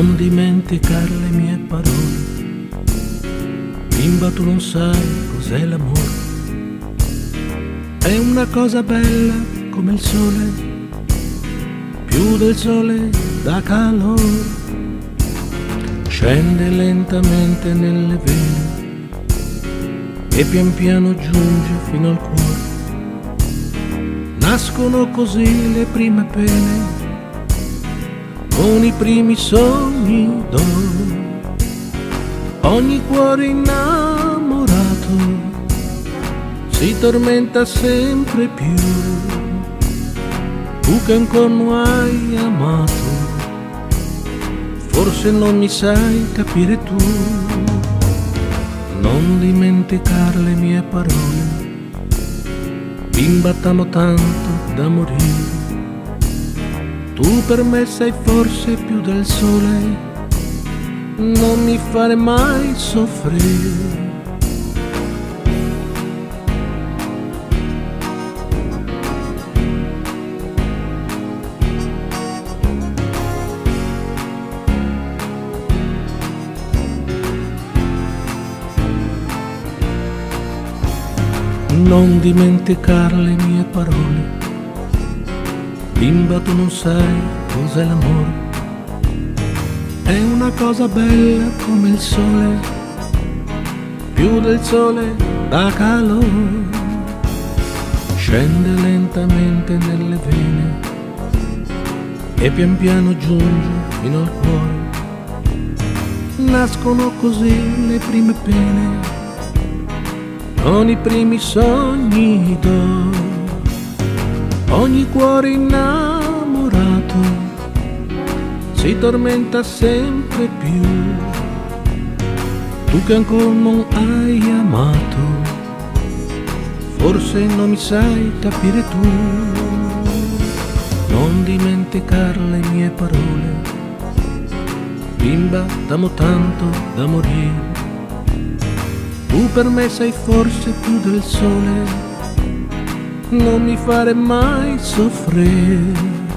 Non dimenticare le mie parole. Bimba, tu non sai cos'è l'amore. È una cosa bella come il sole, più del sole da calore. Scende lentamente nelle vene e pian piano giunge fino al cuore. Nascono così le prime pene con i primi sogni d'oro. Ogni cuore innamorato si tormenta sempre più. Tu che ancora non hai amato, forse non mi sai capire tu. Non dimenticare le mie parole, bimba t'amo tanto da morire. Tu per me sei forse più del sole, non mi fare mai soffrire. Non dimenticare le mie parole Bimba tu non sai cos'è l'amore. È una cosa bella come il sole, più del sole da calore. Scende lentamente nelle vene e pian piano giunge fino al cuore. Nascono così le prime pene, con i primi sogni d'oro ogni cuore innamorato si tormenta sempre più. Tu che ancora non hai amato, forse non mi sai capire tu. Non dimenticare le mie parole, bimba t'amo tanto da morire. Tu per me sei forse più del sole non mi fare mai soffrire